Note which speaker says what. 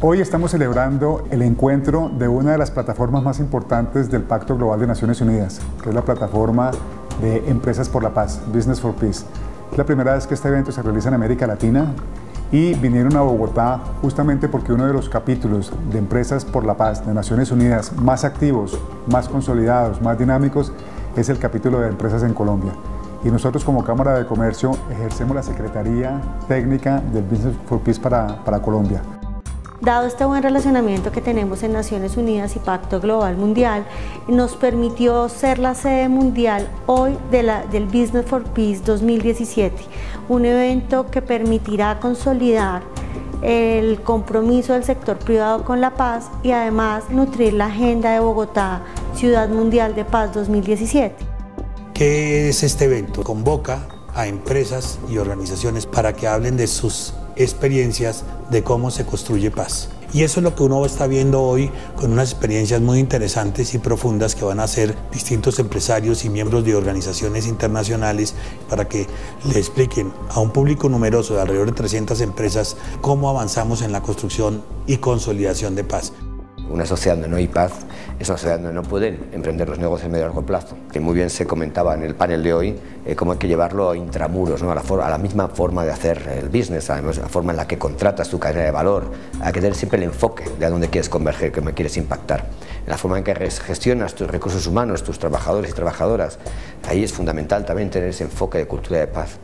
Speaker 1: Hoy estamos celebrando el encuentro de una de las plataformas más importantes del Pacto Global de Naciones Unidas, que es la plataforma de Empresas por la Paz, Business for Peace. Es la primera vez que este evento se realiza en América Latina y vinieron a Bogotá justamente porque uno de los capítulos de Empresas por la Paz de Naciones Unidas más activos, más consolidados, más dinámicos es el capítulo de Empresas en Colombia. Y nosotros como Cámara de Comercio ejercemos la Secretaría Técnica del Business for Peace para, para Colombia.
Speaker 2: Dado este buen relacionamiento que tenemos en Naciones Unidas y Pacto Global Mundial, nos permitió ser la sede mundial hoy de la, del Business for Peace 2017, un evento que permitirá consolidar el compromiso del sector privado con la paz y además nutrir la agenda de Bogotá, Ciudad Mundial de Paz 2017.
Speaker 3: ¿Qué es este evento? Convoca a empresas y organizaciones para que hablen de sus experiencias de cómo se construye paz. Y eso es lo que uno está viendo hoy con unas experiencias muy interesantes y profundas que van a hacer distintos empresarios y miembros de organizaciones internacionales para que le expliquen a un público numeroso de alrededor de 300 empresas cómo avanzamos en la construcción y consolidación de paz.
Speaker 4: Una sociedad donde no hay paz es una sociedad donde no pueden emprender los negocios a medio y largo plazo. Que muy bien se comentaba en el panel de hoy eh, cómo hay que llevarlo a intramuros, ¿no? a, la a, la la forma de hacer el business, a la forma en la que contratas tu cadena de valor. Hay que tener siempre el enfoque de a dónde quieres converger, cómo quieres impactar. La forma en que gestionas tus recursos humanos, tus trabajadores y trabajadoras. Ahí es fundamental también tener ese enfoque de cultura de paz.